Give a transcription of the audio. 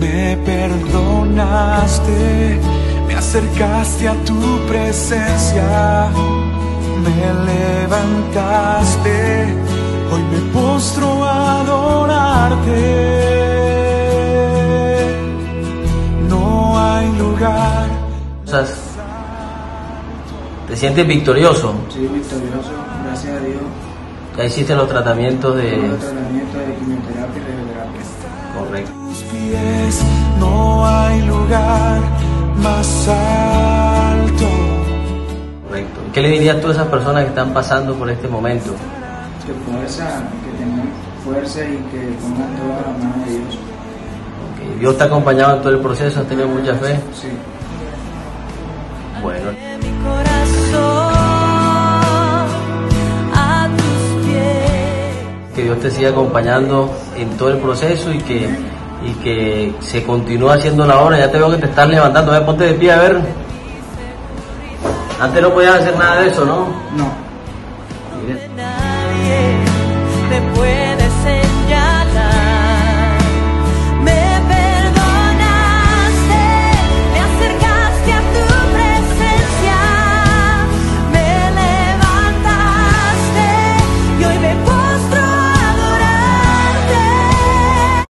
Me perdonaste, me acercaste a tu presencia, me levantaste, hoy me postro a adorarte. No hay lugar. ¿Te sientes victorioso? Sí, victorioso, gracias a Dios. Ya hiciste los tratamientos de... Los tratamientos de quimioterapia y radioterapia. Correcto. tus pies no hay lugar más alto. Correcto. ¿Qué le dirías tú a esas personas que están pasando por este momento? Que fuerza, que tengan fuerza y que pongan toda la mano de Dios. Ok, Dios te ha acompañado en todo el proceso, has tenido mucha fe. Sí. Bueno, que Dios te siga acompañando en todo el proceso y que, y que se continúe haciendo la obra. Ya te veo que te estás levantando, a ver, ponte de pie a ver. Antes no podías hacer nada de eso, ¿no? No.